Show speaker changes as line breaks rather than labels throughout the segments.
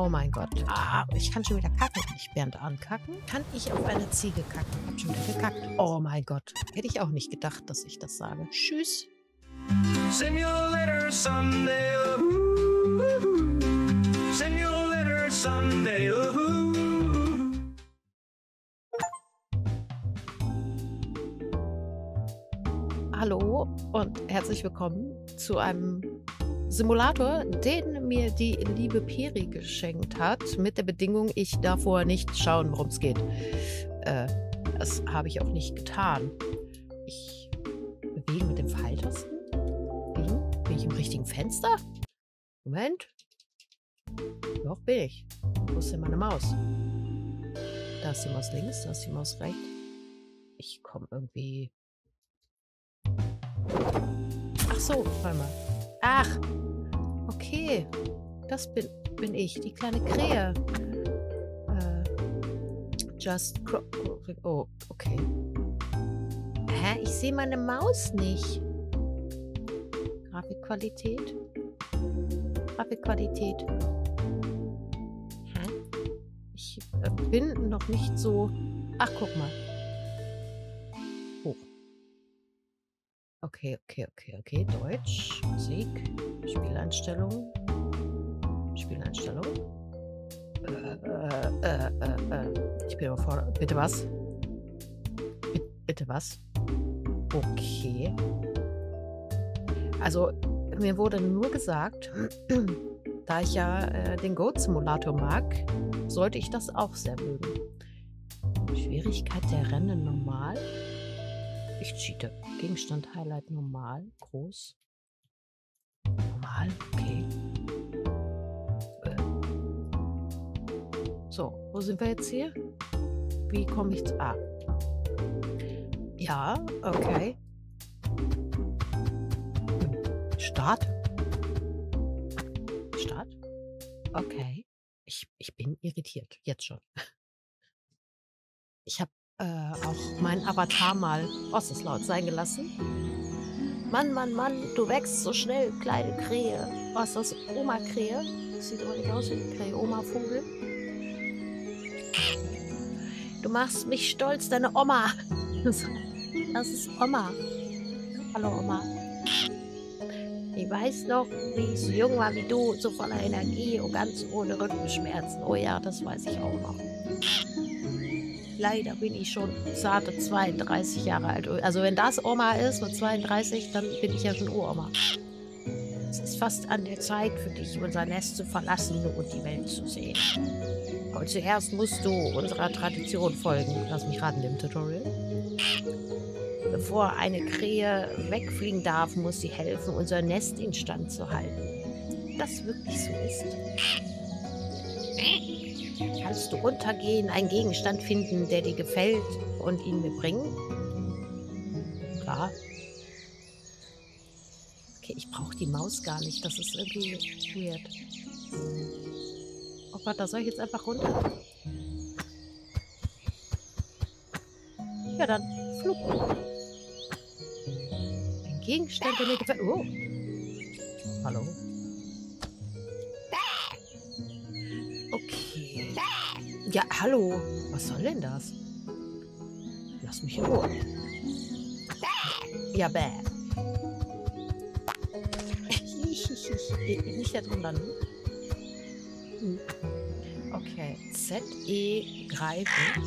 Oh mein Gott. Ah, ich kann schon wieder kacken. Ich während ankacken. Kann ich auf eine Ziege kacken? Ich hab schon wieder gekackt. Oh mein Gott. Hätte ich auch nicht gedacht, dass ich das sage. Tschüss.
Simulator Sunday. ooh. Simulator Sunday. ooh.
Hallo und herzlich willkommen zu einem Simulator, den mir die liebe Peri geschenkt hat, mit der Bedingung, ich darf vorher nicht schauen, worum es geht. Äh, das habe ich auch nicht getan. Ich bewege mit dem Pfeiltasten. Bin, bin ich im richtigen Fenster? Moment. Doch, bin ich. Wo ist denn meine Maus? Da ist die Maus links, da ist die Maus rechts. Ich komme irgendwie Ach so, warte mal. Ach, okay. Das bin, bin ich, die kleine Krähe. Äh, just cro Oh, okay. Hä? Ich sehe meine Maus nicht. Grafikqualität. Grafikqualität. Hä? Ich äh, bin noch nicht so... Ach, guck mal. Okay, okay, okay, okay. Deutsch, Musik, Spieleinstellungen. Spieleinstellung. Äh, äh, äh, äh, äh. Ich bin überfordert. Bitte was? Bi- Bitte was? Okay. Also, mir wurde nur gesagt, da ich ja äh, den Goat-Simulator mag, sollte ich das auch sehr mögen. Schwierigkeit der Rennen normal. Ich cheate. Gegenstand Highlight normal, groß. Normal, okay. Äh. So, wo sind wir jetzt hier? Wie komme ich zu. Ah. Ja, okay. Start. Start. Okay. Ich, ich bin irritiert. Jetzt schon. Ich habe äh, auch mein Avatar mal, oh, es ist laut sein gelassen. Mann, Mann, Mann, du wächst so schnell, kleine Krähe. Was ist das? Oma-Krähe? Sieht aber nicht aus wie eine Krähe. Oma-Vogel. Du machst mich stolz, deine Oma. Das ist Oma. Hallo, Oma. Ich weiß noch, wie ich so jung war wie du, so voller Energie und ganz ohne Rückenschmerzen. Oh ja, das weiß ich auch noch. Leider bin ich schon zarte 32 Jahre alt. Also wenn das Oma ist mit 32, dann bin ich ja schon Uroma. Es ist fast an der Zeit für dich, unser Nest zu verlassen und die Welt zu sehen. Aber zuerst musst du unserer Tradition folgen. Lass mich raten, dem Tutorial. Bevor eine Krähe wegfliegen darf, muss sie helfen, unser Nest instand zu halten. Das wirklich so ist. Kannst du runtergehen, einen Gegenstand finden, der dir gefällt und ihn mir bringen? Klar. Okay, ich brauche die Maus gar nicht. Das ist irgendwie weird. Oh Gott, da soll ich jetzt einfach runter? Ja, dann flug. Ein Gegenstand, der mir gefällt. Oh. Hallo. Okay. Ja, hallo. Was soll denn das? Lass mich in Ruhe. Ja, bäh. Nicht da drin landen. Hm. Okay. Z-E greifen.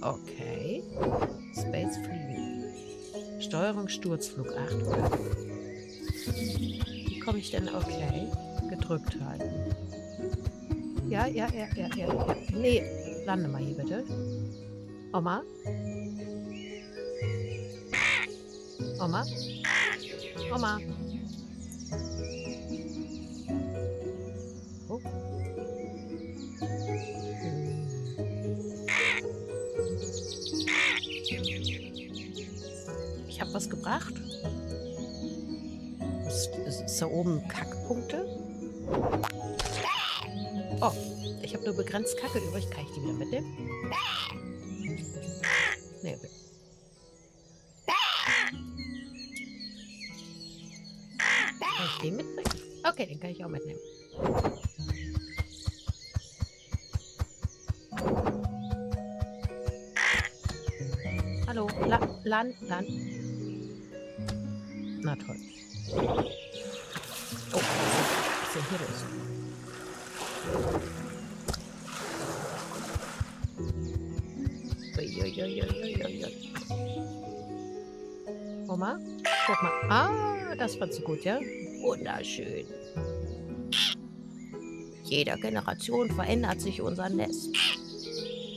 Okay. Space fliegen. Steuerung Sturzflug. Achtung. Wie komme ich denn? Okay. Gedrückt halten. Ja, ja, ja, ja, ja. Nee, lande mal hier bitte. Oma? Oma? Oma? Oh. Ich habe was gebracht. Ist, ist, ist da oben Kackpunkte? Oh, Ich habe nur begrenzt Kacke übrig. Kann ich die wieder mitnehmen? Nee, bitte. Kann ich den mitbringen? Okay, den kann ich auch mitnehmen. Hallo, la, lan, lan. Das fand sie gut, ja? Wunderschön. Jeder Generation verändert sich unser Nest.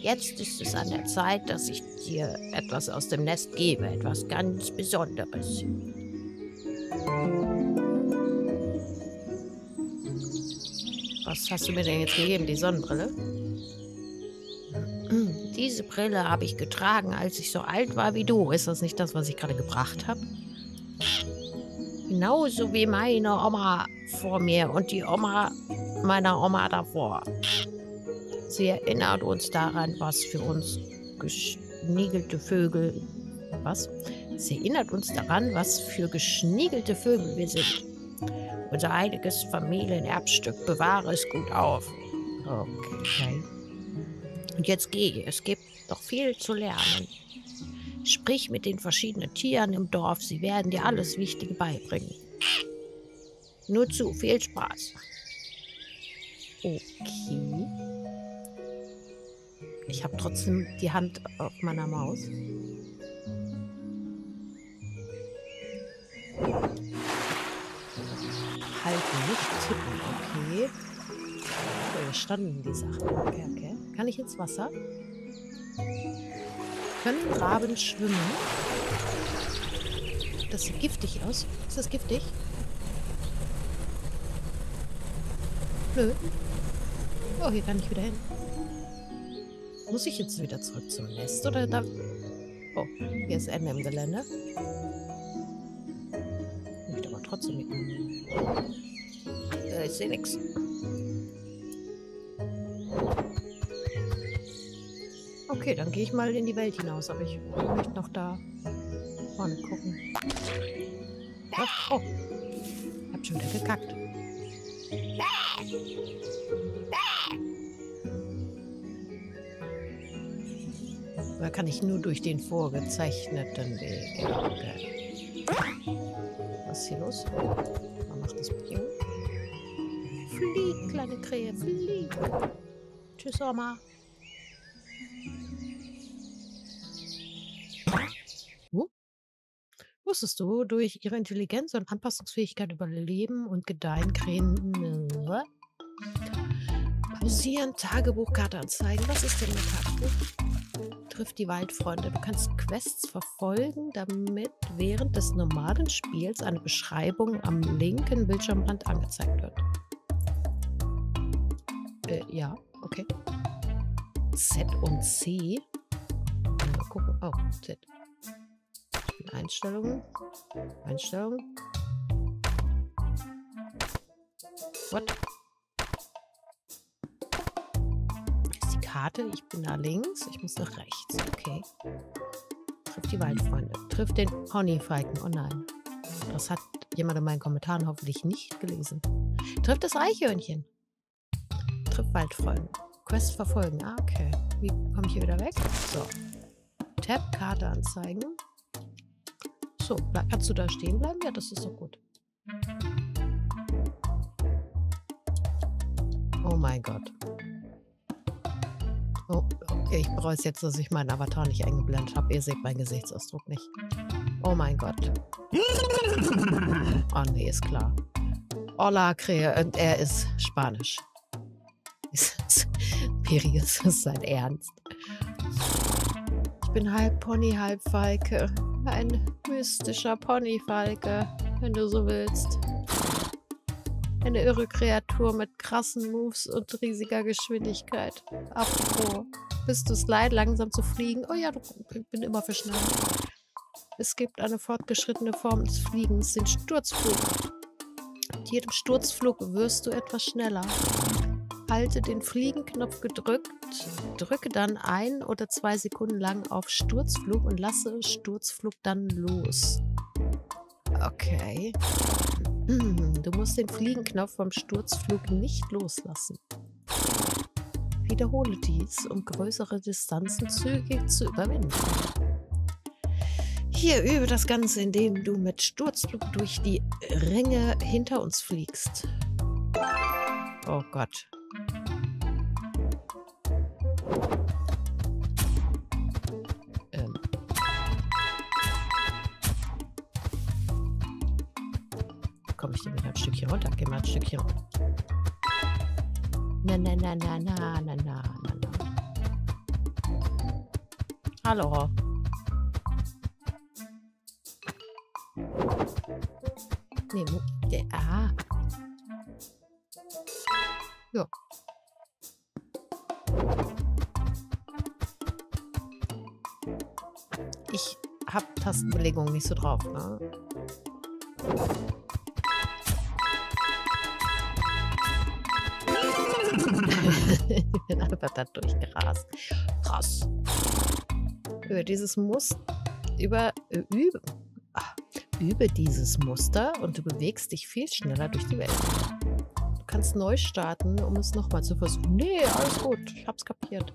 Jetzt ist es an der Zeit, dass ich dir etwas aus dem Nest gebe, etwas ganz Besonderes. Was hast du mir denn jetzt gegeben? Die Sonnenbrille? Diese Brille habe ich getragen, als ich so alt war wie du. Ist das nicht das, was ich gerade gebracht habe? Genauso wie meine Oma vor mir und die Oma meiner Oma davor. Sie erinnert uns daran, was für uns geschniegelte Vögel. Was? Sie erinnert uns daran, was für geschniegelte Vögel wir sind. Unser heiliges Familienerbstück bewahre es gut auf. Okay. Und jetzt geh, es gibt noch viel zu lernen. Sprich mit den verschiedenen Tieren im Dorf, sie werden dir alles Wichtige beibringen. Nur zu, viel Spaß. Okay. Ich habe trotzdem die Hand auf meiner Maus. Halten, nicht tippen, okay. So, standen die Sachen. Okay, okay. Kann ich ins Wasser? Können Raben schwimmen? Das sieht giftig aus. Ist das giftig? Nö. Oh, hier kann ich wieder hin. Muss ich jetzt wieder zurück zum Nest oder da... Oh, hier ist Ende im Gelände. Ich möchte aber trotzdem mitnehmen. Äh, ich sehe nichts. Okay, dann gehe ich mal in die Welt hinaus, aber ich möchte noch da vorne gucken. Ach, oh, ich hab schon wieder gekackt. Oder kann ich nur durch den vorgezeichneten Weg? Okay. Was ist hier los? Man macht das mit ihm. Flieg, kleine Krähe, flieg. Tschüss, Oma. Wusstest du, durch ihre Intelligenz und Anpassungsfähigkeit überleben und gedeihen Krähen... Äh, pausieren, Tagebuchkarte anzeigen. Was ist denn ein Tagebuch? Trifft die Waldfreunde. Du kannst Quests verfolgen, damit während des normalen Spiels eine Beschreibung am linken Bildschirmrand angezeigt wird. Äh, ja, okay. Z und C. Gucken. Oh, Z. Einstellungen. Einstellungen. What? Ist die Karte? Ich bin da links. Ich muss nach rechts. Okay. Trifft die Waldfreunde. Trifft den Ponyfalken. Oh nein. Das hat jemand in meinen Kommentaren hoffentlich nicht gelesen. Trifft das Eichhörnchen. Trifft Waldfreunde. Quest verfolgen. Ah, okay. Wie komme ich hier wieder weg? So. Tab, Karte anzeigen. So, kannst du da stehen bleiben? Ja, das ist doch gut. Oh mein Gott. Oh, okay, ich bereue es jetzt, dass ich meinen Avatar nicht eingeblendet habe. Ihr seht meinen Gesichtsausdruck nicht. Oh mein Gott. Oh nee, ist klar. Hola, Krähe. Und er ist Spanisch. Pirius ist sein Ernst. Ich bin halb Pony, halb Falke. Ein mystischer Ponyfalke, wenn du so willst. Eine irre Kreatur mit krassen Moves und riesiger Geschwindigkeit. Apropos, bist du es leid, langsam zu fliegen? Oh ja, ich bin immer für schnell. Es gibt eine fortgeschrittene Form des Fliegens, den Sturzflug. Mit jedem Sturzflug wirst du etwas schneller. Halte den Fliegenknopf gedrückt, drücke dann ein oder zwei Sekunden lang auf Sturzflug und lasse Sturzflug dann los. Okay. Du musst den Fliegenknopf vom Sturzflug nicht loslassen. Wiederhole dies, um größere Distanzen zügig zu überwinden. Hier übe das Ganze, indem du mit Sturzflug durch die Ringe hinter uns fliegst. Oh Gott. Ähm. Komme ich denn wieder ein Stückchen runter? Geh mal ein Stückchen runter. Na, na, na, na, na, na, na, na, na. Hallo. Nee, Tastenbelegung nicht so drauf, ne? ich bin einfach da durchgerast. Krass. Über dieses Muster, über, über, ah, übe dieses Muster und du bewegst dich viel schneller durch die Welt. Du kannst neu starten, um es nochmal zu versuchen. Nee, alles gut, ich hab's kapiert.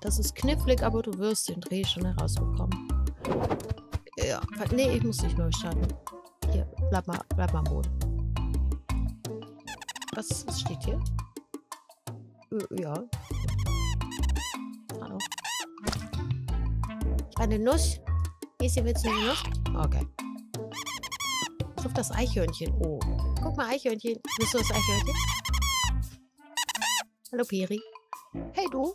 Das ist knifflig, aber du wirst den Dreh schon herausbekommen. Ja, nee, ich muss nicht neu starten. Hier, bleib mal, bleib mal am Boden. Was, was steht hier? Äh, Ja. Hallo. Eine Nuss. Hier willst du eine Nuss? Okay. Ist auf das Eichhörnchen. Oh. Guck mal, Eichhörnchen. Bist du das Eichhörnchen? Hallo, Peri. Hey, du.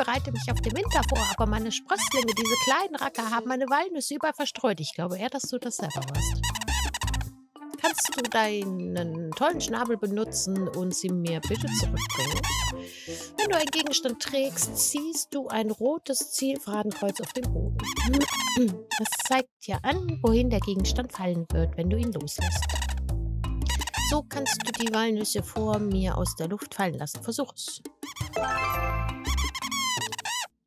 Ich bereite mich auf den Winter vor, aber meine Sprösslinge, diese kleinen Racker, haben meine Walnüsse überall verstreut. Ich glaube eher, dass du das selber warst. Kannst du deinen tollen Schnabel benutzen und sie mir bitte zurückbringen? Wenn du einen Gegenstand trägst, ziehst du ein rotes Zielfadenkreuz auf den Boden. Das zeigt dir an, wohin der Gegenstand fallen wird, wenn du ihn loslässt. So kannst du die Walnüsse vor mir aus der Luft fallen lassen. Versuch es.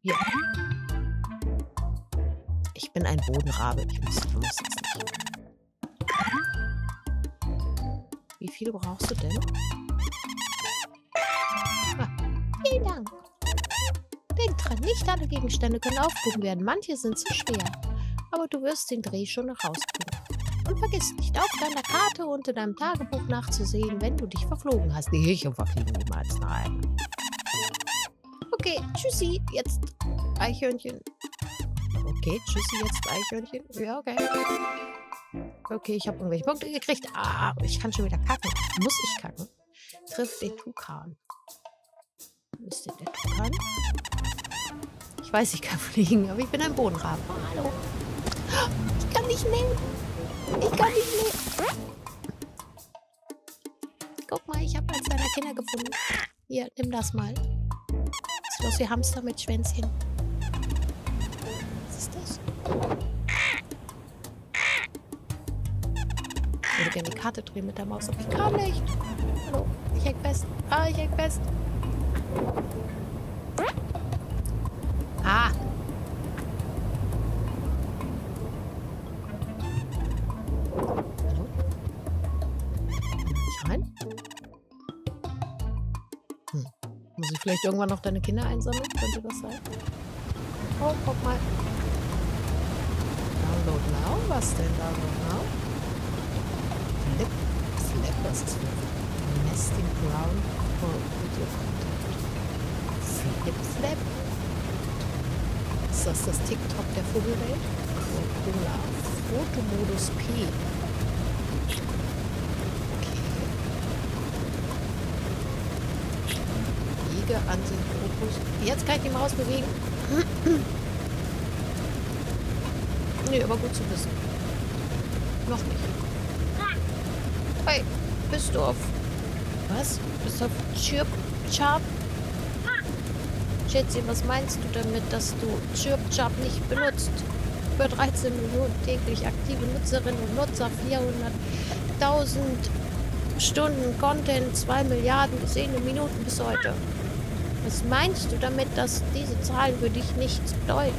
Ja. Ich bin ein Bodenrabe. Ich muss, ich muss das nicht. Wie viel brauchst du denn? Ah, vielen Dank. Denk dran, nicht alle Gegenstände können aufgehoben werden. Manche sind zu schwer. Aber du wirst den Dreh schon noch rauskriegen. Und vergiss nicht, auf deiner Karte und in deinem Tagebuch nachzusehen, wenn du dich verflogen hast. Nee, ich verfliegen niemals. Nein. Okay, tschüssi. Jetzt Eichhörnchen. Okay, tschüssi, jetzt Eichhörnchen. Ja, okay. Okay, ich habe irgendwelche Punkte gekriegt. Ah, ich kann schon wieder kacken. Muss ich kacken? Triff den Tukan. Ist denn der Tukan? Ich weiß, ich kann fliegen, aber ich bin ein Bodenrabe. Oh, hallo. Ich kann nicht nehmen. Ich kann nicht nehmen. Guck mal, ich habe eins deiner Kinder gefunden. Hier, nimm das mal. Wie Hamster mit Schwänzchen. Was ist das? Ich würde gerne die Karte drehen mit der Maus, aber ich kann nicht. Hallo, ich häng fest. Ah, ich häng fest. Vielleicht irgendwann noch deine Kinder einsammeln? Könnte das sein? Oh, guck mal. Download now? Was denn Download now? Flip, Flip, was ist Flip? Nesting Ground for Video. Flip? Ist das das TikTok der Vogelwelt? Coca-Cola. Fotomodus P. Liege an den Fokus. Jetzt kann ich die Maus bewegen. nee, aber gut zu wissen. Noch nicht. Hey, bist du auf. Was? Bist du auf Chirp Chap? Schätze, was meinst du damit, dass du Chirp Chap nicht benutzt? Über 13 Millionen täglich aktive Nutzerinnen und Nutzer, 400.000 Stunden Content, 2 Milliarden gesehene Minuten bis heute. Was meinst du damit, dass diese Zahlen für dich nichts bedeuten?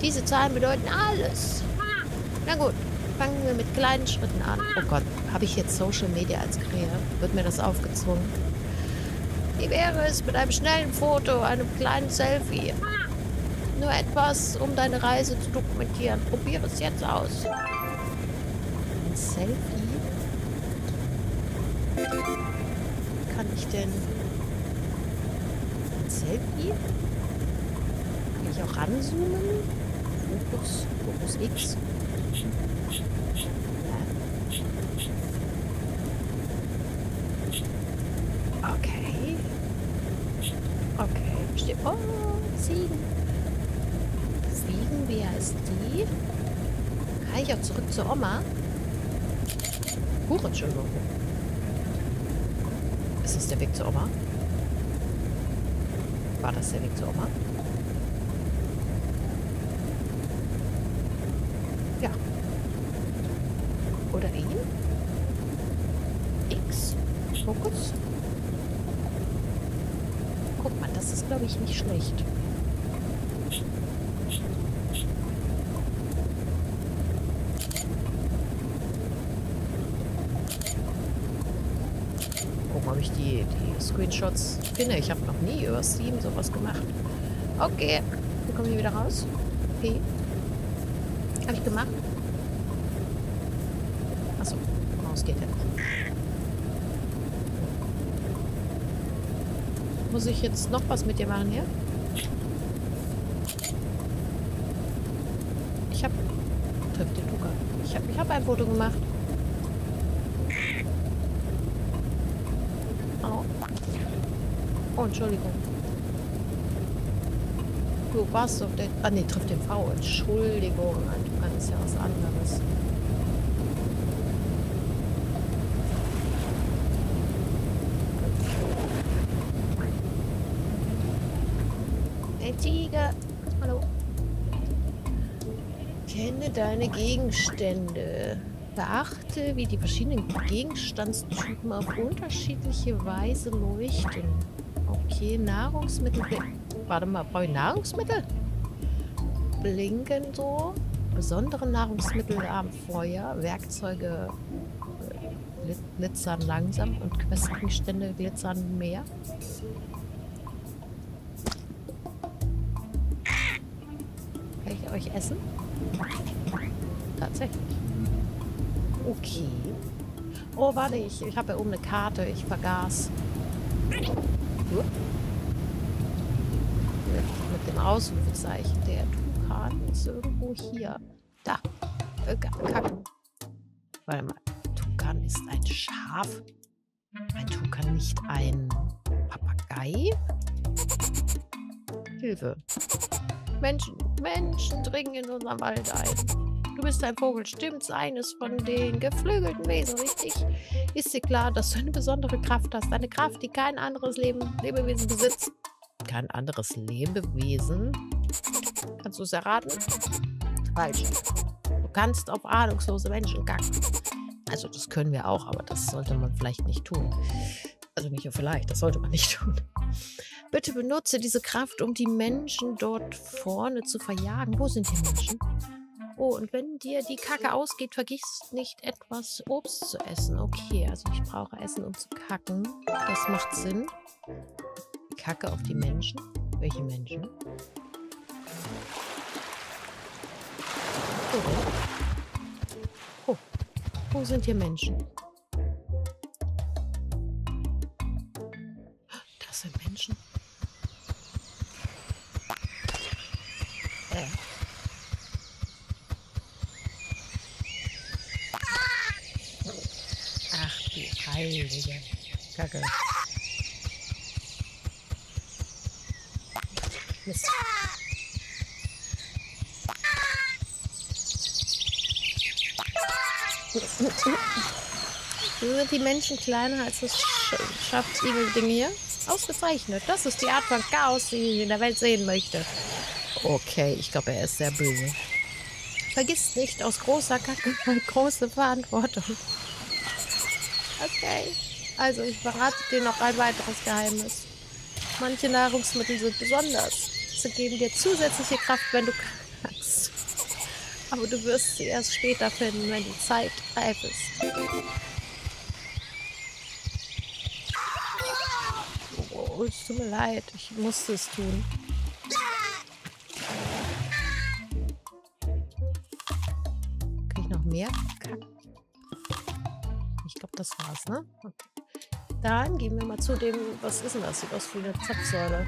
Diese Zahlen bedeuten alles. Na gut, fangen wir mit kleinen Schritten an. Oh Gott, habe ich jetzt Social Media als Krähe? Wird mir das aufgezwungen? Wie wäre es mit einem schnellen Foto, einem kleinen Selfie? nur etwas, um deine Reise zu dokumentieren. Probiere es jetzt aus. Ein Selfie? Kann ich denn... Ein Selfie? Kann ich auch ranzoomen? Fokus, Fokus X. Okay. Okay. Ste oh, Ziegen. Ziegen, wie heißt die? Kann ich auch zurück zur Oma? Huch, Entschuldigung. Ist das der Weg zur Oma? War das der Weg zur Oma? Ja. Oder ihn? X? Fokus? Guck mal, das ist, glaube ich, nicht schlecht. Gucken, ob ich die, die Screenshots finde. Ich habe noch nie über Steam sowas gemacht. Okay. Wir kommen hier wieder raus. Okay. Habe ich gemacht. Achso. Maus geht nicht. Muss ich jetzt noch was mit dir machen hier? Ich habe... Ich habe ein Foto gemacht. Au. Oh, Entschuldigung. Du warst auf der... Ah, nee, trifft den V. Entschuldigung. Tukan ist ja was anderes. Hey, Tiger. Hallo. Kenne deine Gegenstände. Beachte, wie die verschiedenen Gegenstandstypen auf unterschiedliche Weise leuchten. Okay, Nahrungsmittel. Warte mal, brauche ich Nahrungsmittel? Blinken so. Besondere Nahrungsmittel am Feuer. Werkzeuge äh, glit- glitzern langsam und Questgegenstände glitzern mehr. Kann ich euch essen? Tatsächlich. Okay. Oh, warte, ich, ich habe ja oben eine Karte. Ich vergaß. Hup. Mit, dem Ausrufezeichen. Der Tukan ist irgendwo hier. Da. Äh, Ka- Kacke. Warte mal. Tukan ist ein Schaf. Ein Tukan nicht ein Papagei? Hilfe. Menschen, Menschen dringen in unseren Wald ein. Du bist ein Vogel, stimmt's? Eines von den geflügelten Wesen, richtig? Ist dir klar, dass du eine besondere Kraft hast? Eine Kraft, die kein anderes Leben, Lebewesen besitzt. Kein anderes Lebewesen? Kannst du es erraten? Falsch. Du kannst auf ahnungslose Menschen kacken. Also das können wir auch, aber das sollte man vielleicht nicht tun. Also nicht nur vielleicht, das sollte man nicht tun. Bitte benutze diese Kraft, um die Menschen dort vorne zu verjagen. Wo sind die Menschen? Oh, und wenn dir die Kacke ausgeht, vergiss nicht etwas Obst zu essen. Okay, also ich brauche Essen, um zu kacken. Das macht Sinn. Kacke auf die Menschen. Welche Menschen? Denn? Oh, wo sind hier Menschen? Das sind Menschen. Äh. Ach, die heilige Kacke. Mist. Sind die Menschen kleiner als das Sch Schaftsigel-Ding hier. Ausgezeichnet. Das ist die Art von Chaos, die ich in der Welt sehen möchte. Okay, ich glaube, er ist sehr böse. Vergiss nicht, aus großer Kacke große Verantwortung. Okay. Also, ich verrate dir noch ein weiteres Geheimnis. Manche Nahrungsmittel sind besonders. Sie geben dir zusätzliche Kraft, wenn du kannst. Aber du wirst sie erst später finden, wenn die Zeit reif ist. Oh, es tut mir leid. Ich musste es tun. Okay, noch mehr? Das war's, ne? Dann gehen wir mal zu dem, was ist denn das? Sieht aus wie eine Zapfsäule.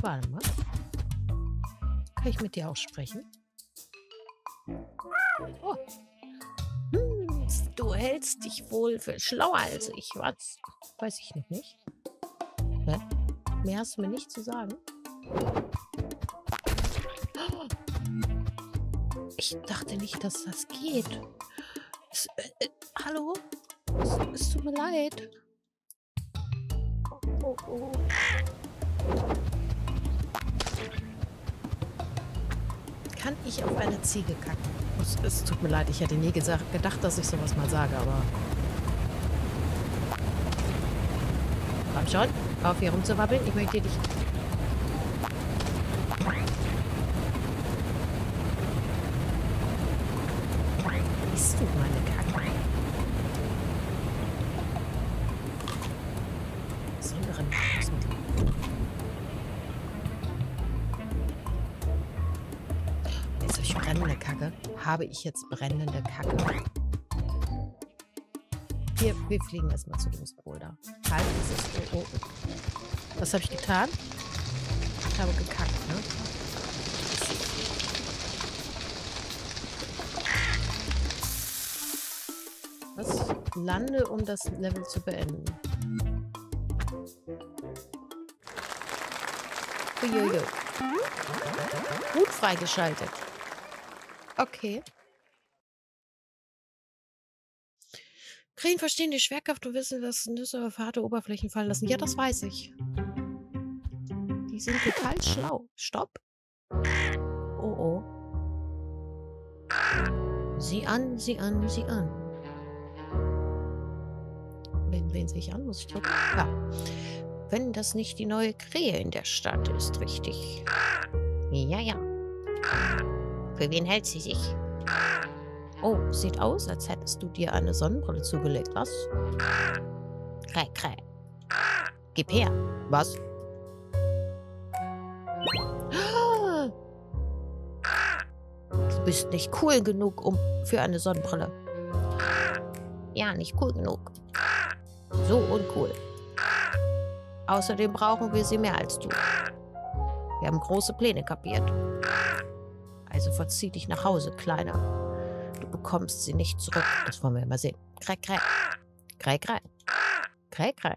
Warte mal. Kann ich mit dir auch sprechen? Oh. Hm, du hältst dich wohl für schlauer als ich. Was? Weiß ich noch nicht. Hä? Mehr hast du mir nicht zu sagen. Ich dachte nicht, dass das geht. Es, äh, äh, hallo? Es, es tut mir leid. Oh, oh. Kann ich auf eine Ziege kacken? Es, es tut mir leid, ich hätte nie gedacht, dass ich sowas mal sage, aber... Komm schon, auf hier rumzuwabbeln. Ich möchte dich... Bist du meine Kacke? Besondere Nahrungsmittel. Jetzt habe ich brennende Kacke. Habe ich jetzt brennende Kacke? Wir, wir fliegen erstmal zu dem da. Halt, das ist oh, oh. Was habe ich getan? Ich habe gekackt, ne? Lande, um das Level zu beenden. Uiuiui. Gut freigeschaltet. Okay. Krähen verstehen die Schwerkraft und wissen, dass Nüsse auf harte Oberflächen fallen lassen. Ja, das weiß ich. Die sind total schlau. Stopp. Oh oh. Sieh an, sieh an, sieh an. Wen, wen sehe ich an? Muss ich drücken? Ja. Wenn das nicht die neue Krähe in der Stadt ist, richtig. Ja, ja. Für wen hält sie sich? Oh, sieht aus, als hättest du dir eine Sonnenbrille zugelegt, was? Kräh, kräh. Gib her. Was? Du bist nicht cool genug um für eine Sonnenbrille. Ja, nicht cool genug. So uncool. Außerdem brauchen wir sie mehr als du. Wir haben große Pläne kapiert. Also verzieh dich nach Hause, Kleiner. Du bekommst sie nicht zurück. Das wollen wir mal sehen. Krei, krei. Krei, krei. Krei, krei.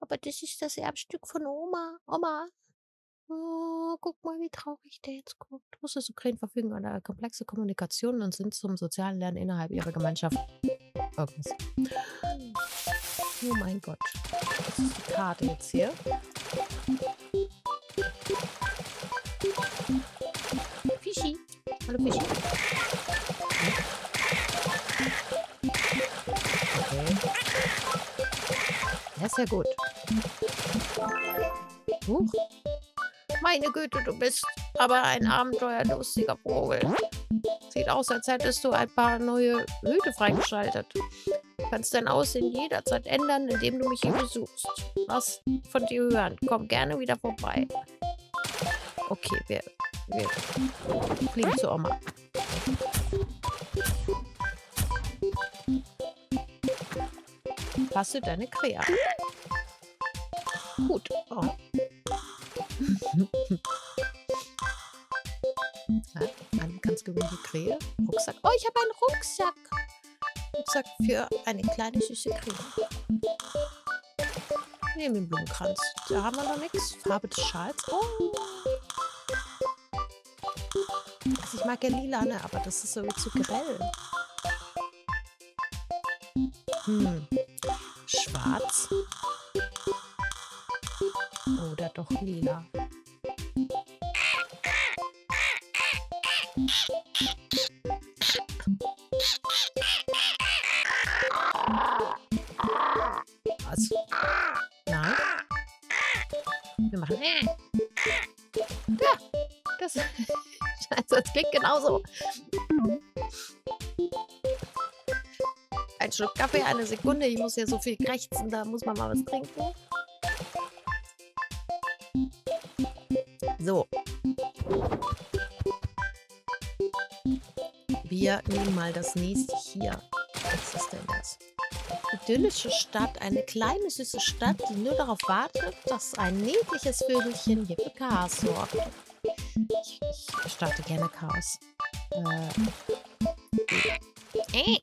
Aber das ist das Erbstück von Oma. Oma. Oh, guck mal, wie traurig der jetzt guckt. Russe Ukraine verfügen über komplexe Kommunikation und sind zum sozialen Lernen innerhalb ihrer Gemeinschaft. Irgendwas. Oh mein Gott. Das ist die Karte jetzt hier. Fischi. Hallo Fischi. Okay. Ja, sehr gut. Huch. Meine Güte, du bist aber ein abenteuerlustiger Vogel. Sieht aus, als hättest du ein paar neue Hüte freigeschaltet. Du kannst dein Aussehen jederzeit ändern, indem du mich hier besuchst. Was von dir hören. Komm gerne wieder vorbei. Okay, wir, wir fliegen zu Oma. Passe deine Krähe. Gut. Oh. Krähe. Rucksack. Oh, ich habe einen Rucksack. Rucksack für eine kleine süße Krähe. Nehmen den Blumenkranz. Da haben wir noch nichts. Farbe des Schals. Oh. Also ich mag ja lila, ne? Aber das ist irgendwie zu grell. Hm. Schwarz. Oder doch lila. Was? Nein. Wir machen. Ja, das. Scheiße, das klingt genauso. Ein Schluck Kaffee, eine Sekunde. Ich muss ja so viel krächzen, da muss man mal was trinken. So. Wir nehmen mal das nächste hier. Was ist denn das? Idyllische Stadt, eine kleine süße Stadt, die nur darauf wartet, dass ein niedliches Vögelchen hier für Chaos sorgt. Ich, starte gerne Chaos. Äh. Äh.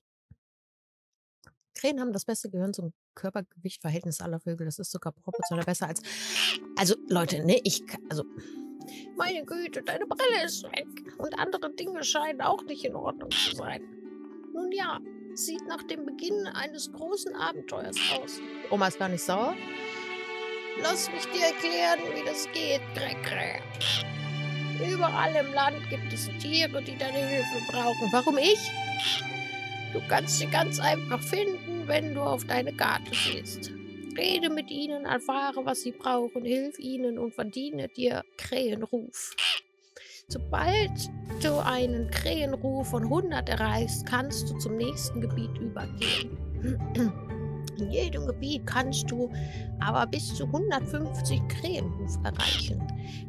Krähen haben das beste Gehirn zum Körpergewichtverhältnis aller Vögel. Das ist sogar proportional besser als. Also, Leute, ne, ich. Also. Meine Güte, deine Brille ist weg. Und andere Dinge scheinen auch nicht in Ordnung zu sein. Nun ja, sieht nach dem Beginn eines großen Abenteuers aus. Oma ist gar nicht sauer. Lass mich dir erklären, wie das geht, Krä. Überall im Land gibt es Tiere, die deine Hilfe brauchen. Warum ich? Du kannst sie ganz einfach finden, wenn du auf deine Karte gehst. Rede mit ihnen, erfahre, was sie brauchen, hilf ihnen und verdiene dir Krähenruf. Sobald du einen Krähenruf von 100 erreichst, kannst du zum nächsten Gebiet übergehen. In jedem Gebiet kannst du aber bis zu 150 Krähenruf erreichen.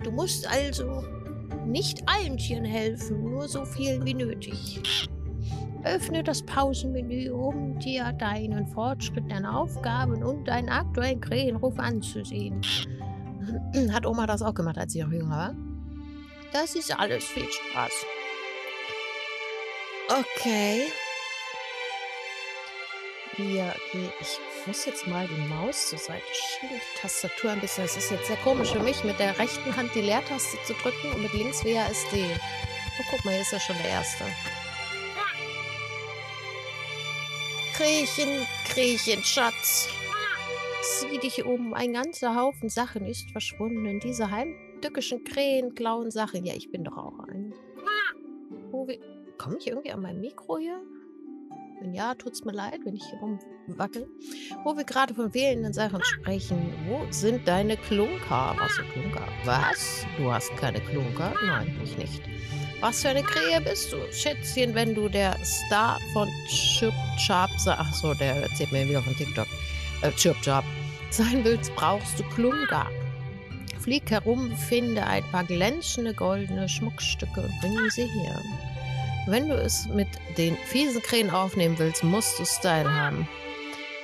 Du musst also nicht allen Tieren helfen, nur so vielen wie nötig. Öffne das Pausenmenü, um dir deinen Fortschritt, deine Aufgaben und deinen aktuellen Krähenruf anzusehen. Hat Oma das auch gemacht, als sie noch jünger war? Das ist alles. Viel Spaß. Okay. Ja, okay. Ich muss jetzt mal die Maus zur Seite schieben. Die Tastatur ein bisschen. Das ist jetzt sehr komisch für mich, mit der rechten Hand die Leertaste zu drücken und mit links WASD. Oh, guck mal, hier ist ja schon der erste. Krächen, Krächen, Schatz. Sieh dich um. Ein ganzer Haufen Sachen ist verschwunden. Diese heimtückischen Krähen klauen Sachen. Ja, ich bin doch auch ein. Wir... Komme ich irgendwie an mein Mikro hier? Wenn ja, tut's mir leid, wenn ich hier rumwackel. Wo wir gerade von wählenden Sachen sprechen. Wo sind deine Klunker? Was für Klunker? Was? Du hast keine Klunker? Nein, ich nicht. Was für eine Krähe bist du, Schätzchen, wenn du der Star von Chirp Chap, ach so, der erzählt mir wieder von TikTok, äh, Chirp Chap, sein willst, brauchst du Klunga. Flieg herum, finde ein paar glänzende goldene Schmuckstücke und bring sie her. Wenn du es mit den fiesen Krähen aufnehmen willst, musst du Style haben.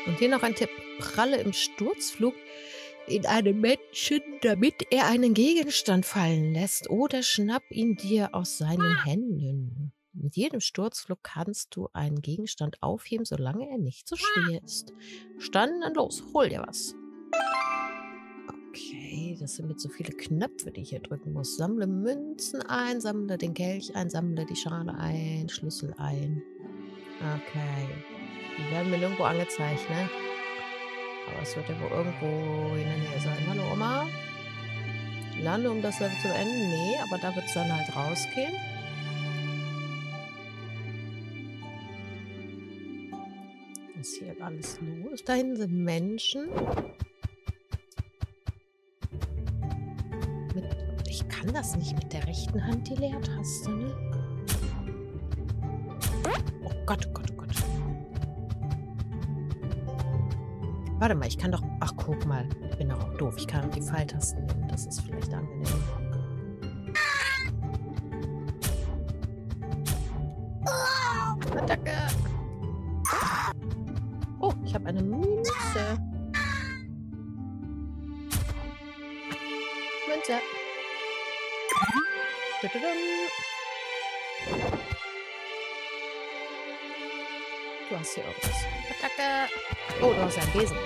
Und hier noch ein Tipp. Pralle im Sturzflug in einen Menschen, damit er einen Gegenstand fallen lässt oder schnapp ihn dir aus seinen Händen. Mit jedem Sturzflug kannst du einen Gegenstand aufheben, solange er nicht so schwer ist. Standen dann los, hol dir was. Okay, das sind mit so viele Knöpfe, die ich hier drücken muss. Sammle Münzen ein, sammle den Kelch ein, sammle die Schale ein, Schlüssel ein. Okay. Die werden mir nirgendwo angezeigt, ne? Aber es wird ja wohl irgendwo in der Nähe sein. Hallo Oma? Lande, um das Level zu beenden? Nee, aber da wird es dann halt rausgehen. Ist hier alles los? Da hinten sind Menschen. Mit, ich kann das nicht mit der rechten Hand, die Leertaste, ne? Oh Gott, oh Gott, oh Gott. Warte mal, ich kann doch... Ach, guck mal. Ich bin doch doof. Ich kann die Pfeiltasten nehmen. Das ist vielleicht angenehm. Attacke! Oh, ich habe eine Münze. Münze. Du hast hier irgendwas. Attacke! Oh, du hast einen Besen.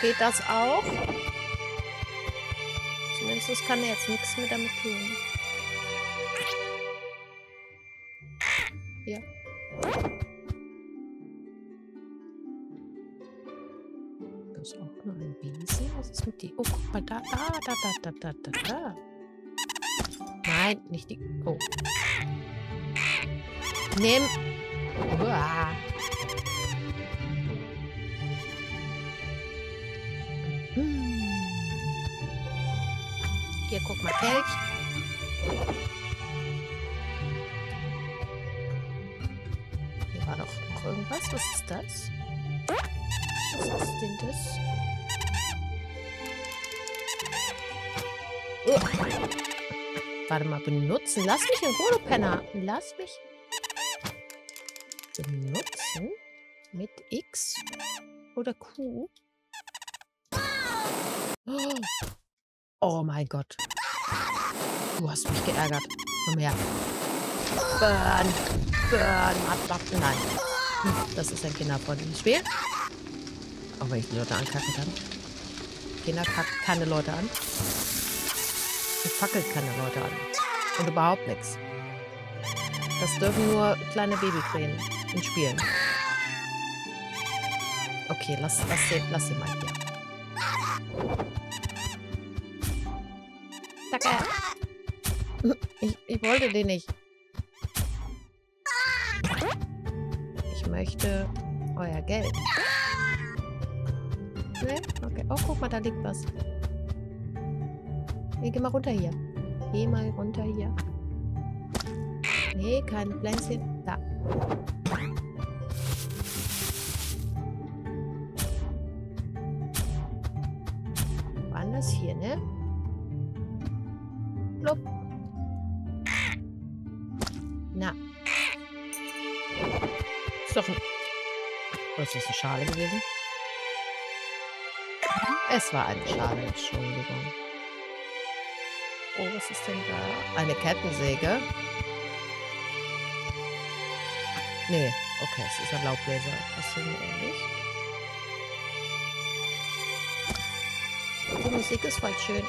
Geht das auch? Zumindest kann er jetzt nichts mehr damit tun. Hier. Das ist auch nur ein Besen. Was ist mit die? Oh, guck mal da, da, da, da, da, da, da, da. Nein, nicht die. Oh. Nimm. Uah. Hm. Hier, guck mal, Kelch. Hier war doch noch irgendwas. Was ist das? Was ist denn das? Uah. Warte mal, benutzen. Lass mich in Ruhe, Penner. Lass mich benutzen. Mit X oder Q. Oh mein Gott. Du hast mich geärgert. Komm her. Burn. Burn. Nein. Das ist ein kinderfreundliches Spiel. Auch wenn ich die Leute ankacken kann. Kinder kackt keine Leute an. Sie fackelt keine Leute an. Und überhaupt nichts. Das dürfen nur kleine Babykrähen in Spielen. Okay, lass, lass, sie, lass sie mal hier. Danke. Ich, ich wollte den nicht. Ich möchte euer Geld. Nee? Okay. Oh, guck mal, da liegt was. Nee, geh mal runter hier. Geh mal runter hier. Nee, kein Pflänzchen. Da. Das eine Schale gewesen? Es war eine Schale, Entschuldigung. Oh, was ist denn da? Eine Kettensäge. Nee, okay, es ist ein Laubbläser. Das sind wir ähnlich. Die Musik ist voll schön.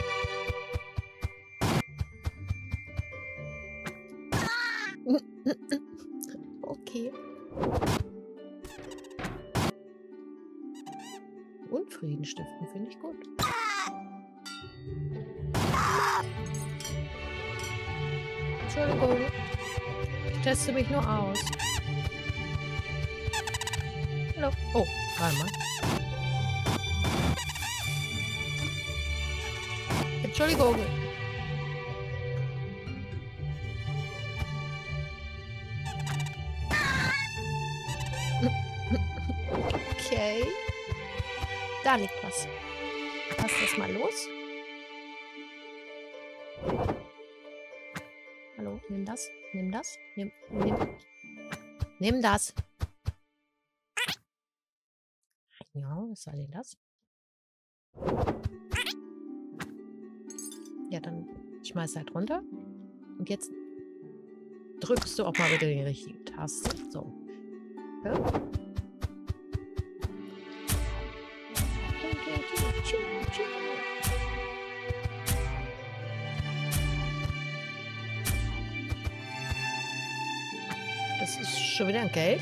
Stiften finde ich gut. Entschuldigung. Ich teste mich nur aus. Hallo. Oh, warte mal. Entschuldigung. Da liegt was. Lass das mal los. Hallo, nimm das. Nimm das. Nimm, nimm. Nimm das. Ja, was soll denn das? Ja, dann schmeiß halt runter. Und jetzt drückst du auch mal wieder die richtige Taste. So. Das ist schon wieder ein Geld.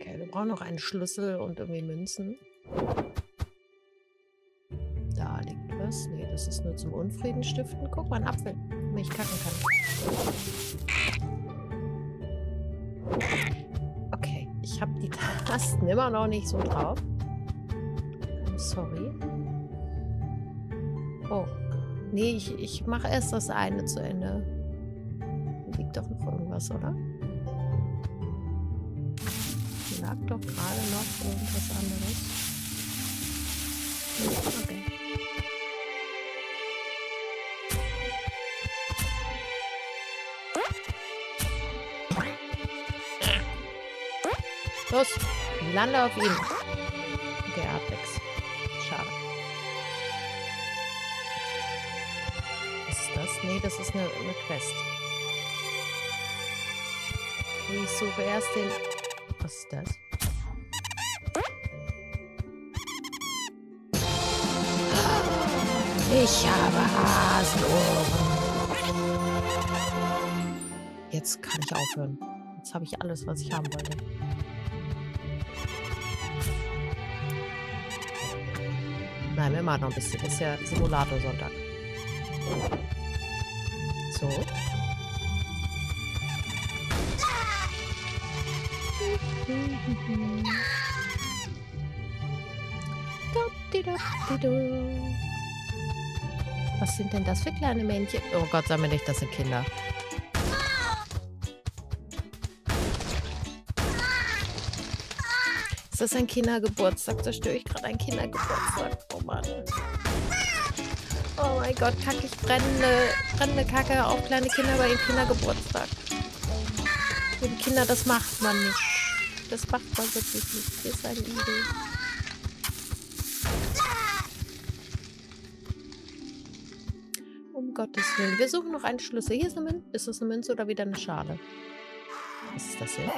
Okay, wir brauchen noch einen Schlüssel und irgendwie Münzen. Da liegt was. Nee, das ist nur zum Unfrieden stiften. Guck mal, ein Apfel, damit ich kacken kann. Tasten immer noch nicht so drauf. Sorry. Oh, nee, ich, ich mache erst das eine zu Ende. Da liegt doch noch irgendwas, oder? Lag doch gerade noch irgendwas anderes. Okay. Los, lande auf ihn. Okay, nix. Schade. Was ist das? Nee, das ist eine, eine Quest. Ich suche erst den... Was ist das? Ich habe Hasenohren. Jetzt kann ich aufhören. Jetzt habe ich alles, was ich haben wollte. Nein, wir machen noch ein bisschen. Ist ja Simulator-Sonntag. So. Was sind denn das für kleine Männchen? Oh Gott, sag mir nicht, das sind Kinder. Ist das ein Kindergeburtstag? Zerstöre ich gerade einen Kindergeburtstag? Oh Mann. Oh mein Gott, kacke ich brennende, brennende Kacke auf kleine Kinder bei ihrem Kindergeburtstag. Liebe Kinder, das macht man nicht. Das macht man wirklich nicht. Hier ist ein Igel. Um Gottes Willen. Wir suchen noch einen Schlüssel. Hier ist eine Münze. Ist das eine Münze oder wieder eine Schale? Was ist das hier?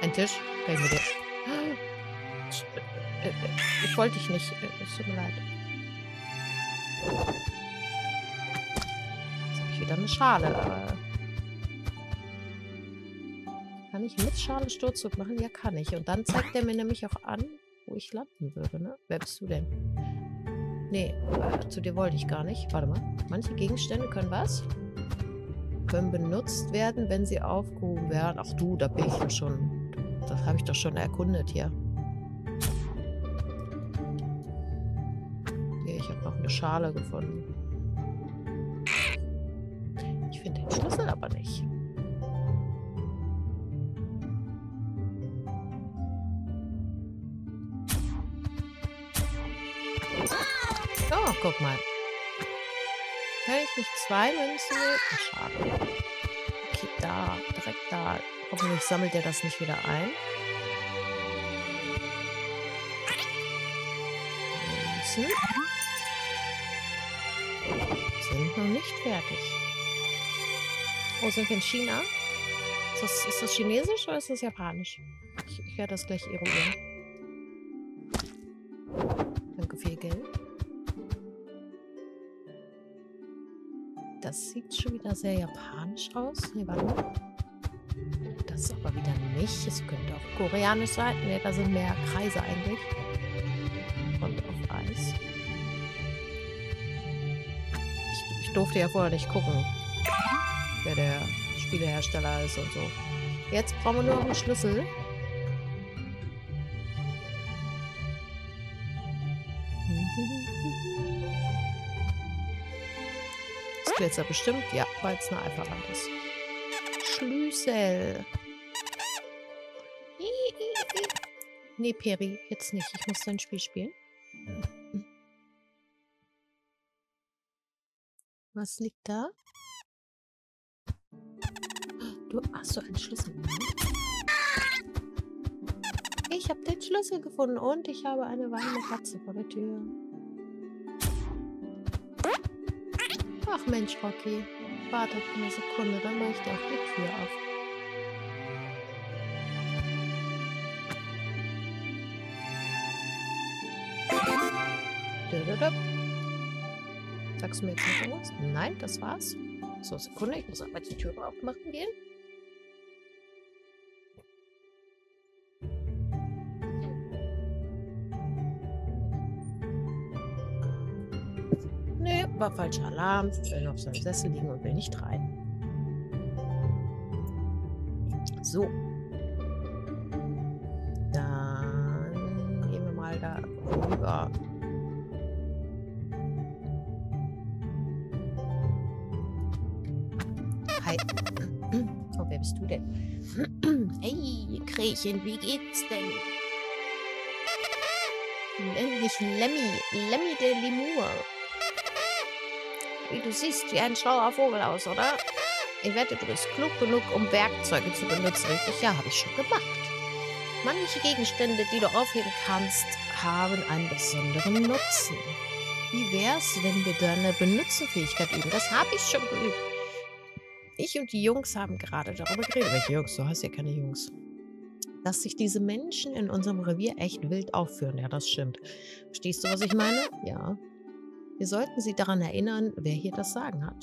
Ein Tisch? Kann ich wollte dich nicht. Äh, Es tut mir leid. Jetzt habe ich wieder eine Schale. Kann ich mit Schale Sturzflug machen? Ja, kann ich. Und dann zeigt er mir nämlich auch an, wo ich landen würde, ne? Wer bist du denn? Nee, äh, zu dir wollte ich gar nicht. Warte mal. Manche Gegenstände können was? Können benutzt werden, wenn sie aufgehoben werden. Ach du, da bin ich schon. Das habe ich doch schon erkundet hier. Ich habe noch eine Schale gefunden. Ich finde den Schlüssel aber nicht. Oh, guck mal. Kann ich nicht zwei Münzen? Ach, schade. Okay, da, direkt da. Hoffentlich sammelt er das nicht wieder ein. Münzen. Sind noch nicht fertig. Oh, sind wir in China? Ist das, ist das Chinesisch oder ist das Japanisch? Ich, ich werde das gleich eruieren. Danke Ihr Geld. Das sieht schon wieder sehr japanisch aus. Nee, warte. Das ist aber wieder nicht. Es könnte auch koreanisch sein. Ne, da sind mehr Kreise eigentlich. Ich, durfte ja vorher nicht gucken, wer der Spielehersteller ist und so. Jetzt brauchen wir nur noch einen Schlüssel. Das Glitzer bestimmt, ja, weil es eine Alpha-Wand ist. Schlüssel. Nee, Peri, jetzt nicht. Ich muss dein Spiel spielen. Was liegt da? Du hast du einen Schlüssel? Hand? Ich habe den Schlüssel gefunden und ich habe eine weinende Katze vor der Tür. Ach Mensch, Rocky. Warte eine Sekunde, dann mache ich dir auch die Tür auf. Dödödöp. Sagst du mir jetzt noch irgendwas? Nein, das war's. So, Sekunde, ich muss aber die Tür aufmachen gehen. Nee, war falscher Alarm. Will auf seinem Sessel liegen und will nicht rein. So. Dann gehen wir mal da rüber. Hi. Oh, wer bist du denn? Hey, Krächen, wie geht's denn? Nenn mich Lemmy. Lemmy der Lemur. Wie du siehst, wie ein schlauer Vogel aus, oder? Ich wette, du bist klug genug, um Werkzeuge zu benutzen, richtig? Ja, habe ich schon gemacht. Manche Gegenstände, die du aufheben kannst, haben einen besonderen Nutzen. Wie wär's, wenn wir deine Benutzenfähigkeit üben? Das habe ich schon geübt. Ich und die Jungs haben gerade darüber geredet. Welche Jungs? Du hast ja keine Jungs. Dass sich diese Menschen in unserem Revier echt wild aufführen. Ja, das stimmt. Verstehst du, was ich meine? Ja. Wir sollten sie daran erinnern, wer hier das Sagen hat.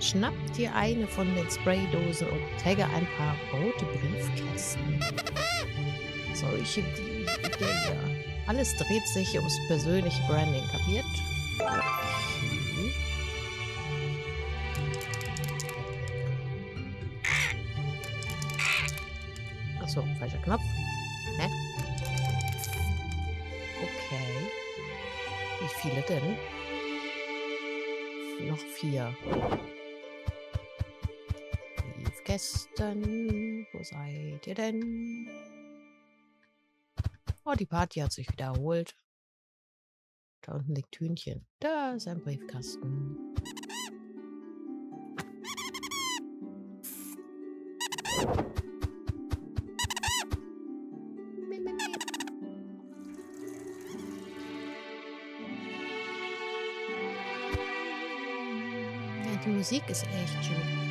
Schnapp dir eine von den Spraydosen und tagge ein paar rote Briefkästen. Solche wie der. Alles dreht sich ums persönliche Branding, kapiert? Falscher Knopf. Hä? Okay. Wie viele denn? Noch vier. Briefkästen. Wo seid ihr denn? Oh, die Party hat sich wiederholt. Da unten liegt Hühnchen. Da ist ein Briefkasten. Ja, die Musik ist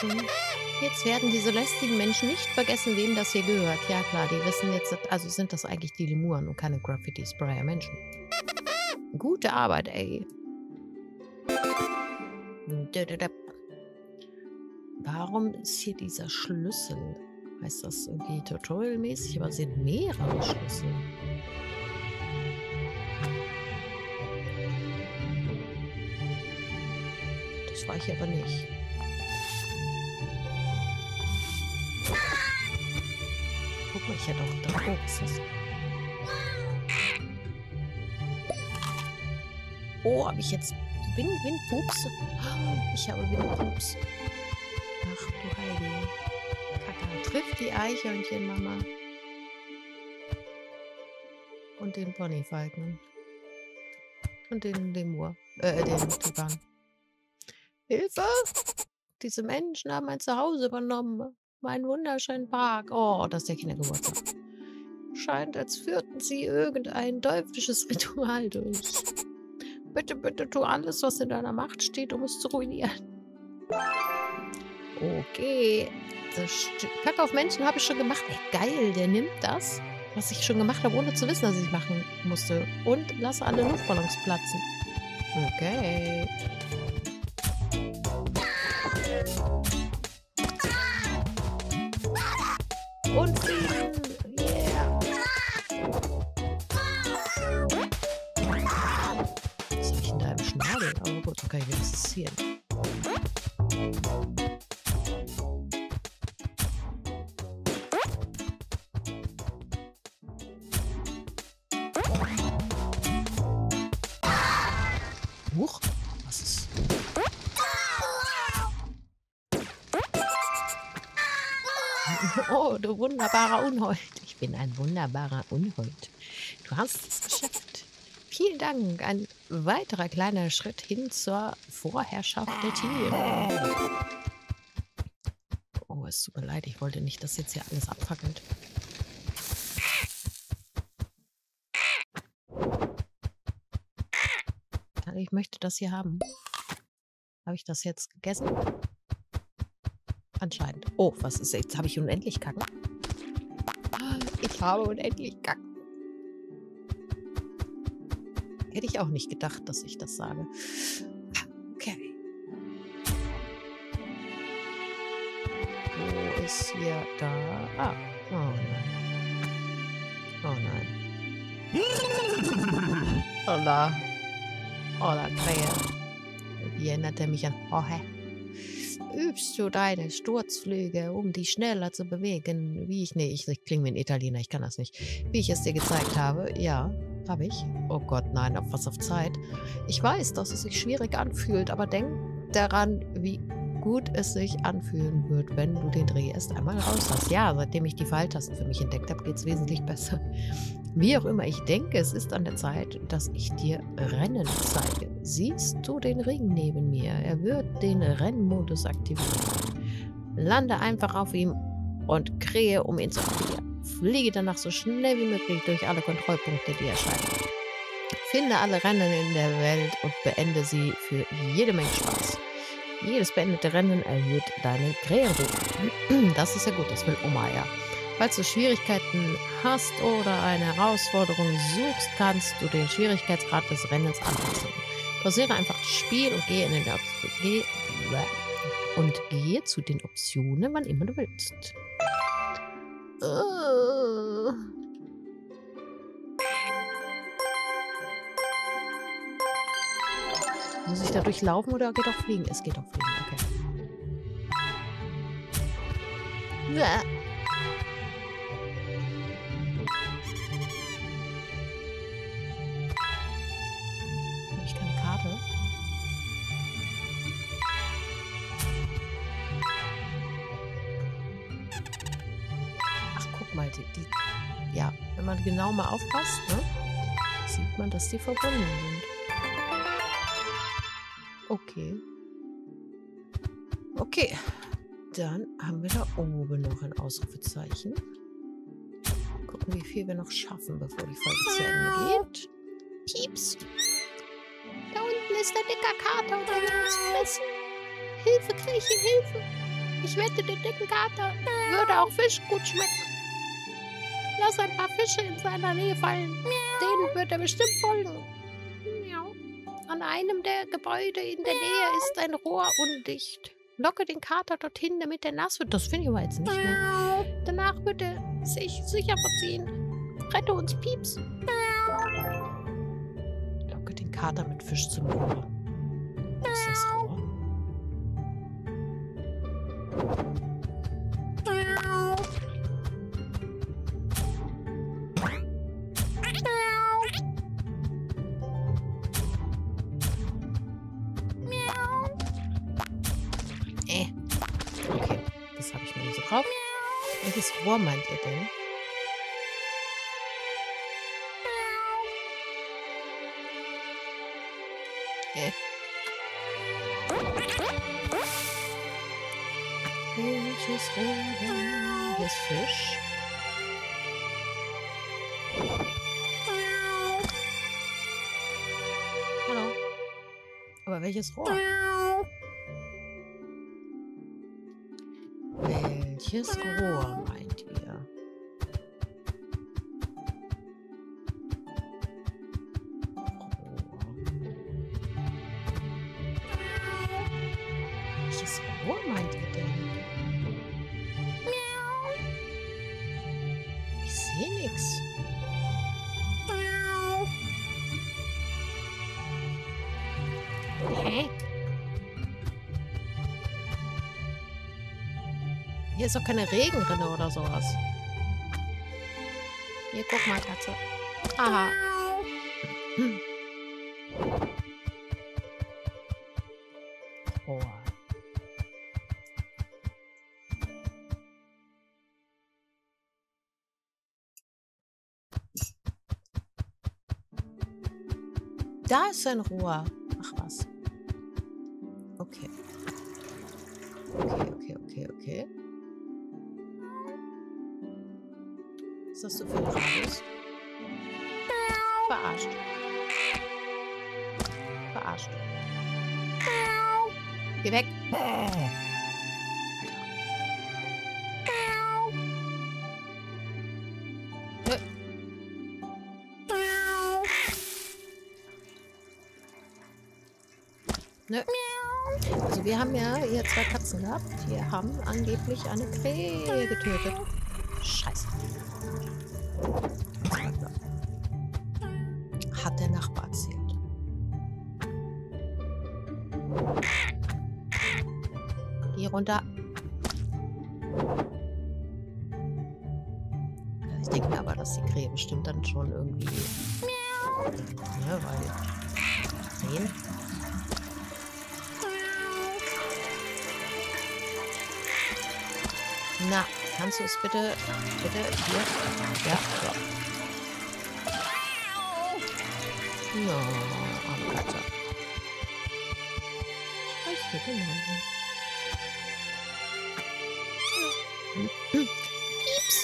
geholfen. Jetzt werden diese lästigen Menschen nicht vergessen, wem das hier gehört. Ja klar, die wissen jetzt, also sind das eigentlich die Lemuren und keine Graffiti-Sprayer-Menschen. Gute Arbeit, ey. Warum ist hier dieser Schlüssel? Heißt das irgendwie tutorialmäßig? Aber sind mehrere Schlüssel. Das war ich aber nicht. Guck mal, ich hätte auch ist das? Oh, habe ich jetzt Win, Win, Pups? Ich habe wieder Pups. Ach du Heilige. Kacke. Trifft die Eichhörnchen, Mama. Und den Ponyfalken. Und den Lemur. Äh, den Tukan. Hilfe! Diese Menschen haben mein Zuhause übernommen. Meinen wunderschönen Park. Oh, das ist der Kindergeburtstag. Scheint, als führten sie irgendein teuflisches Ritual durch. Bitte, bitte tu alles, was in deiner Macht steht, um es zu ruinieren. Okay. Das Pack auf Menschen habe ich schon gemacht. Ey, geil, der nimmt das, was ich schon gemacht habe, ohne zu wissen, dass ich machen musste. Und lasse alle Luftballons platzen. Okay. Kann ich wenigstens ziehen. Huch, was ist? Oh, du wunderbarer Unhold. Ich bin ein wunderbarer Unhold. Du hast es. Vielen Dank. Ein weiterer kleiner Schritt hin zur Vorherrschaft der Tiere. Oh, es tut mir leid. Ich wollte nicht, dass jetzt hier alles abfackelt. Ich möchte das hier haben. Habe ich das jetzt gegessen? Anscheinend. Oh, was ist jetzt? Habe ich unendlich Kacken? Ich habe unendlich Kacken. Hätte ich auch nicht gedacht, dass ich das sage. Okay. Wo ist hier da? Ah. Oh nein. Oh nein. Hola. Hola, Krähe. Wie erinnert er mich an Jorge? Übst du deine Sturzflüge, um dich schneller zu bewegen? Wie ich, nee, ich, ich klinge wie ein Italiener, ich kann das nicht. Wie ich es dir gezeigt habe, ja, habe ich. Oh Gott, nein, auf was auf Zeit. Ich weiß, dass es sich schwierig anfühlt, aber denk daran, wie gut es sich anfühlen wird, wenn du den Dreh erst einmal raus hast. Ja, seitdem ich die Pfeiltasten für mich entdeckt habe, geht es wesentlich besser. Wie auch immer, ich denke, es ist an der Zeit, dass ich dir Rennen zeige. Siehst du den Ring neben mir? Er wird den Rennmodus aktivieren. lande einfach auf ihm und krähe, um ihn zu aktivieren. Fliege danach so schnell wie möglich durch alle Kontrollpunkte, die erscheinen. Finde alle Rennen in der Welt und beende sie für jede Menge Spaß. Jedes beendete Rennen erhöht deinen Krähendruck. Das ist ja gut, das will Oma ja. Falls du Schwierigkeiten hast oder eine Herausforderung suchst, kannst du den Schwierigkeitsgrad des Rennens anpassen. Pausiere einfach das Spiel und gehe in den und gehe zu den Optionen, wann immer du willst. Uh. Muss ich da durchlaufen oder geht auch fliegen? Es geht auch fliegen, okay. Bäh. Hab ich keine Karte? Ach, guck mal, die, die, ja, wenn man genau mal aufpasst, ne, sieht man, dass die verbunden sind. Okay. Okay. Dann haben wir da oben noch ein Ausrufezeichen. Gucken, wie viel wir noch schaffen, bevor die Folge zu Ende geht. Pieps. Da unten ist der dicker Kater und er will uns fressen. Hilfe, Griechen, Hilfe. Ich wette, den dicken Kater würde auch Fisch gut schmecken. Lass ein paar Fische in seiner Nähe fallen. Denen wird er bestimmt folgen. An einem der Gebäude in der Nähe ist ein Rohr undicht. Locke den Kater dorthin, damit er nass wird. Das finde ich aber jetzt nicht mehr. Danach wird er sich sicher verziehen. Rette uns, Pieps. Locke den Kater mit Fisch zum Rohr. Wo ist das Rohr? Rohr meint ihr denn? Welches? Hier ist Fisch. Hallo. Aber welches Rohr? Welches Rohr meint ihr? Rohr. Welches Rohr meint ihr Hier ist doch keine Regenrinne oder sowas. Hier, guck mal, Katze. Aha. Hm. Rohr. Da ist ein Rohr. Katzen gehabt. Die haben angeblich eine Krähe getötet. Na, kannst du es bitte, bitte hier? Ja, so. No, arme Katze. Sprich bitte mal. Pieps,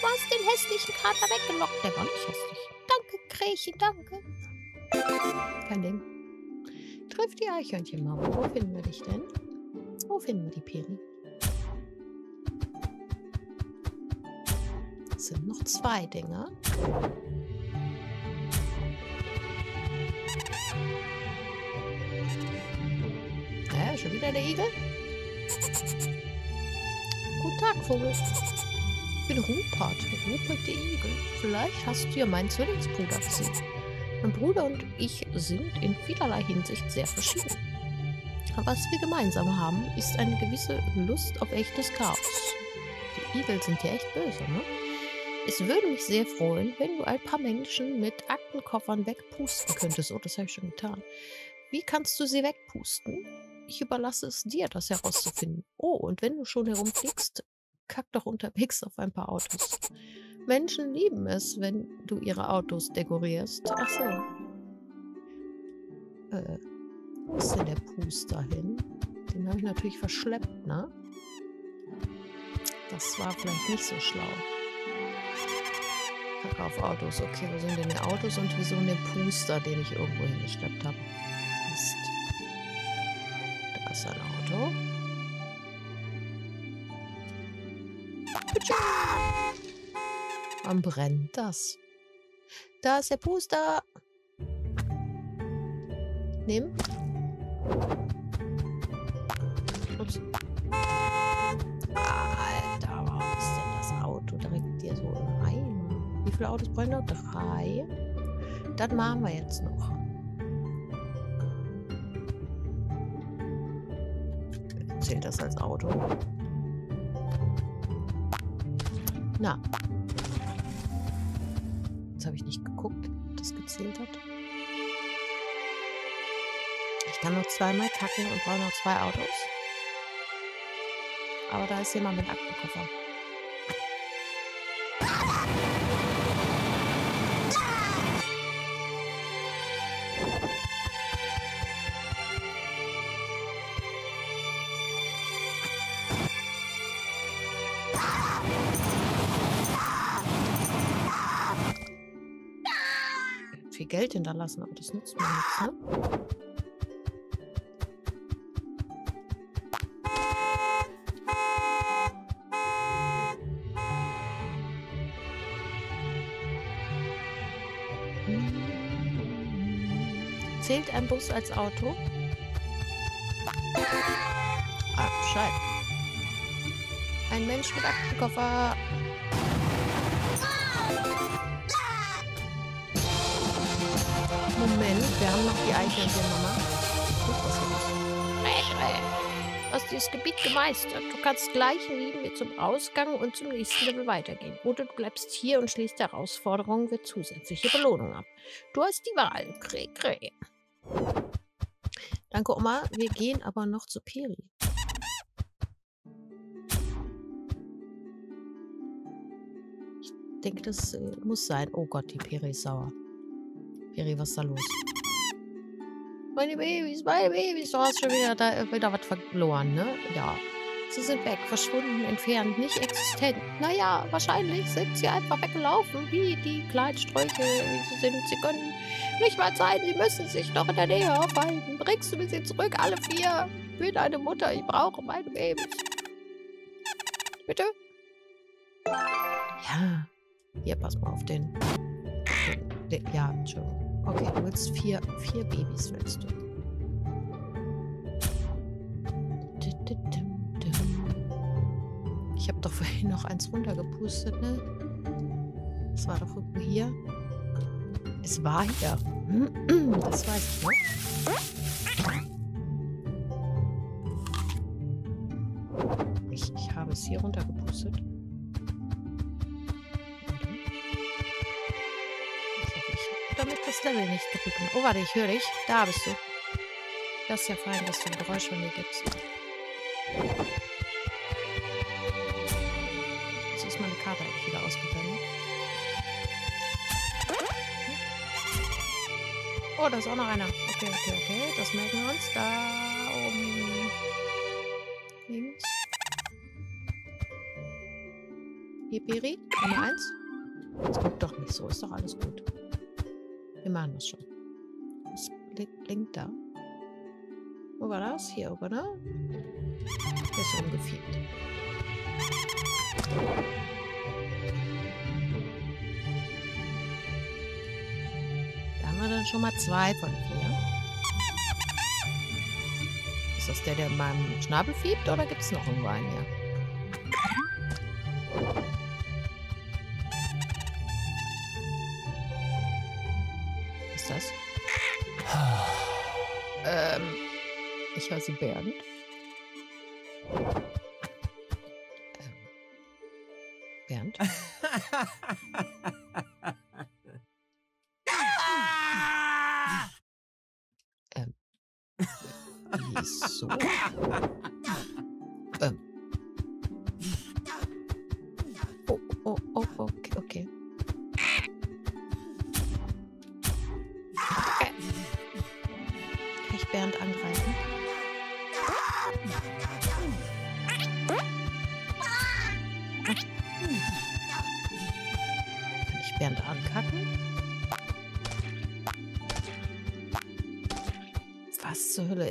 du hast den hässlichen Kater weggelockt. Der war nicht hässlich. Danke, Krächen, danke. Kein Ding. Triff die Eichhörnchen mal. Wo finden wir dich denn? Wo finden wir die Peri? Sind noch zwei Dinger. Ja, schon wieder der Igel? Guten Tag, Vogel. Ich bin Rupert, Rupert der Igel. Vielleicht hast du ja meinen Zwillingsbruder gesehen. Mein Bruder und ich sind in vielerlei Hinsicht sehr verschieden. Was wir gemeinsam haben, ist eine gewisse Lust auf echtes Chaos. Die Igel sind ja echt böse, ne? Es würde mich sehr freuen, wenn du ein paar Menschen mit Aktenkoffern wegpusten könntest. Oh, das habe ich schon getan. Wie kannst du sie wegpusten? Ich überlasse es dir, das herauszufinden. Oh, und wenn du schon herumfliegst, kack doch unterwegs auf ein paar Autos. Menschen lieben es, wenn du ihre Autos dekorierst. Ach so. Äh, wo ist denn der Puster hin? Den habe ich natürlich verschleppt, ne? Das war vielleicht nicht so schlau. Kacke auf Autos. Okay, wo sind denn die Autos und wieso den Puster, den ich irgendwo hingeschleppt habe? Mist. Da ist ein Auto. Wann brennt das? Da ist der Puster. Nimm. Ups. Viele Autos brennen noch? Drei. Das machen wir jetzt noch. Zählt das als Auto? Na. Jetzt habe ich nicht geguckt, ob das gezählt hat. Ich kann noch zweimal kacken und brauche noch zwei Autos. Aber da ist jemand mit Aktenkoffer. Geld hinterlassen, aber das nutzt mir nichts, ne? Zählt ein Bus als Auto? Ah, Bescheid. Ein Mensch mit Aktenkoffer. Moment, wir haben noch die was los? Du hast dieses Gebiet gemeistert. Du kannst gleich neben mir zum Ausgang und zum nächsten Level weitergehen. Oder du bleibst hier und schließt die Herausforderung für zusätzliche Belohnung ab. Du hast die Wahl. Krä, krä. Danke, Oma. Wir gehen aber noch zu Peri. Ich denke, das äh, muss sein. Oh Gott, die Peri ist sauer. Peri, was ist da los? Meine Babys, meine Babys. Du hast schon wieder, da, äh, wieder was verloren, ne? Ja. Sie sind weg, verschwunden, entfernt, nicht existent. Naja, wahrscheinlich sind sie einfach weggelaufen, wie die kleinen Sträuche, wie sie sind. Sie können nicht mal sein, sie müssen sich noch in der Nähe aufhalten. Bringst du mir sie zurück, alle vier? Ich bin eine Mutter, ich brauche meine Babys. Bitte? Ja. Hier, pass mal auf den. den, den ja, Entschuldigung. Okay, du willst vier, vier Babys, willst du. Ich habe doch vorhin noch eins runtergepustet, ne? Das war doch irgendwo hier. Es war hier. Das weiß ich noch. Ich, ich habe es hier runtergepustet. Level nicht drücken. Oh, warte, ich höre dich. Da bist du. Das ist ja fein, dass du ein Geräusch von mir gibst. Jetzt ist meine Karte eigentlich wieder ausgeblendet. Oh, da ist auch noch einer. Okay, okay, okay. Das merken wir uns. Da oben links. Hier, Peri, Nummer eins. Jetzt guck doch nicht so, ist doch alles gut. Wir machen das schon. Was blinkt da? Wo war das? Hier oben? Hier ist umgefiebt. Da haben wir dann schon mal zwei von vier. Ist das der, der in meinem Schnabel fiebt oder gibt es noch irgendwo einen hier? Ist das? ähm, ich heiße Bernd. Ähm, Bernd?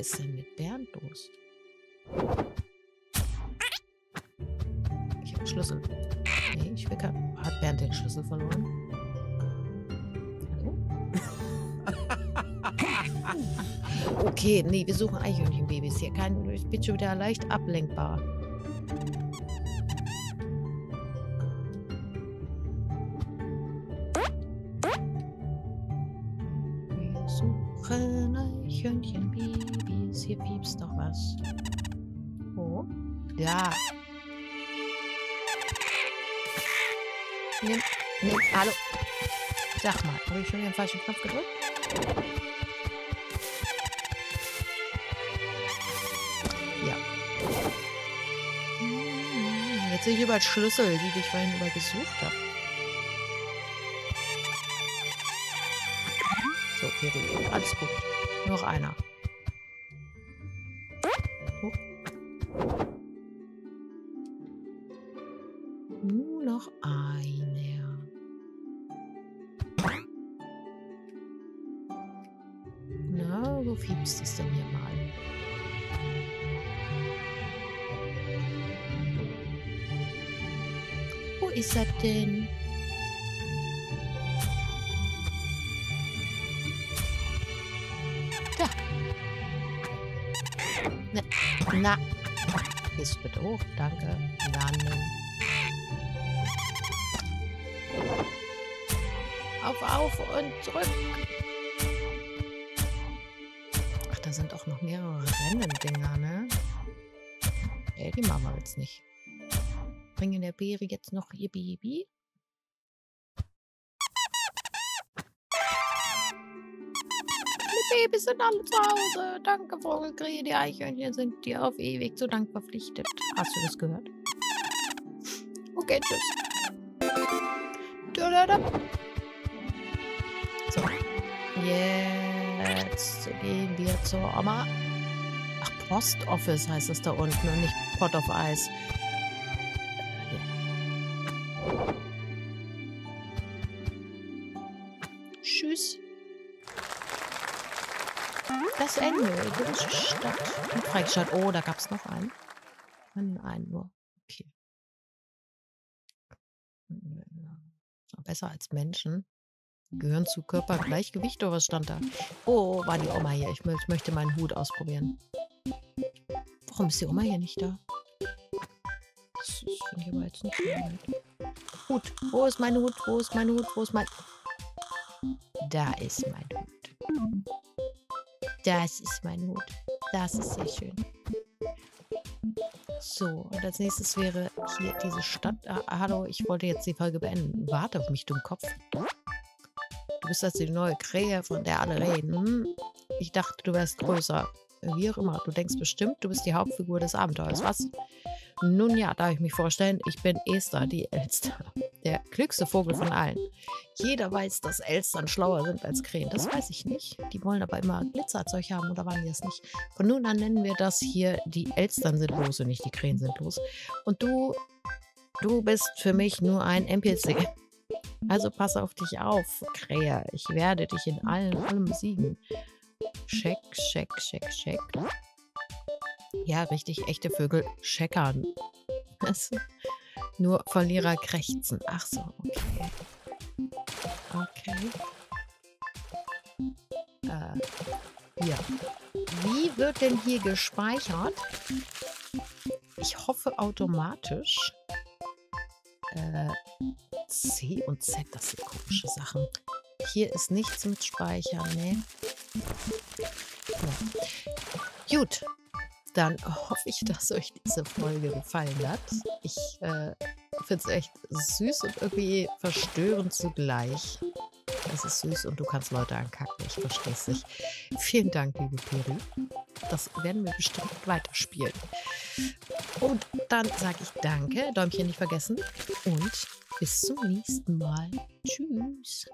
ist denn mit Bernd los? Ich habe Schlüssel. Nee, ich will kein... Hat Bernd den Schlüssel verloren? Hallo? Okay, nee, wir suchen Eichhörnchenbabys hier. Kein, ich bin schon wieder leicht ablenkbar. Sag mal, habe ich schon den falschen Knopf gedrückt? Ja. Hm, Jetzt sehe ich überall Schlüssel, die ich vorhin überall gesucht habe. So, Peri, alles gut. Noch einer. Ist er denn? Da. Na, na. Gehst du bitte hoch? Danke. Landen. Auf, auf und zurück. Ach, da sind auch noch mehrere Rennendinger, ne? Ey, die machen wir jetzt nicht. Bringen der Beere jetzt noch ihr Baby? Die Babys sind alle zu Hause. Danke, Vogelkrähe. Die Eichhörnchen sind dir auf ewig zu Dank verpflichtet. Hast du das gehört? Okay, tschüss. So. Jetzt gehen wir zur Oma. Ach, Post Office heißt es da unten und nicht Pot of Ice. Freistadt. Oh, da gab es noch einen. Einen nur. Okay. Besser als Menschen. Gehören zu Körpergleichgewicht oder was stand da? Oh, war die Oma hier. Ich, ich möchte meinen Hut ausprobieren. Warum ist die Oma hier nicht da? Das ist- finde ich aber jetzt nicht mehr. Hut. Wo ist mein Hut? Wo ist mein Hut? Wo ist mein... Da ist mein Hut. Das ist mein Hut. Das ist sehr schön. So, und als nächstes wäre hier diese Stadt. Ah, hallo, ich wollte jetzt die Folge beenden. Warte auf mich, du Kopf. Du bist also die neue Krähe, von der alle reden. Ich dachte, du wärst größer. Wie auch immer. Du denkst bestimmt, du bist die Hauptfigur des Abenteuers. Was? Nun ja, darf ich mich vorstellen, ich bin Esther, die Elster. Der klügste Vogel von allen. Jeder weiß, dass Elstern schlauer sind als Krähen. Das weiß ich nicht. Die wollen aber immer Glitzerzeug haben, oder waren die das nicht? Von nun an nennen wir das hier, die Elstern sind los und nicht die Krähen sind los. Und du Du bist für mich nur ein NPC. Also pass auf dich auf, Krähe. Ich werde dich in allem, allem besiegen. Check, check, check, check. Ja, richtig, echte Vögel checkern. Nur Verlierer krächzen. Ach so, okay. Okay. Äh, ja. Wie wird denn hier gespeichert? Ich hoffe automatisch. Äh, C und Z, das sind komische Sachen. Hier ist nichts mit Speichern, ne? Ja. Gut, dann hoffe ich, dass euch diese Folge gefallen hat. Ich äh, finde es echt süß und irgendwie verstörend zugleich. Es ist süß und du kannst Leute ankacken. Ich verstehe es nicht. Vielen Dank, liebe Peri. Das werden wir bestimmt weiterspielen. Und dann sage ich danke, Däumchen nicht vergessen und bis zum nächsten Mal. Tschüss.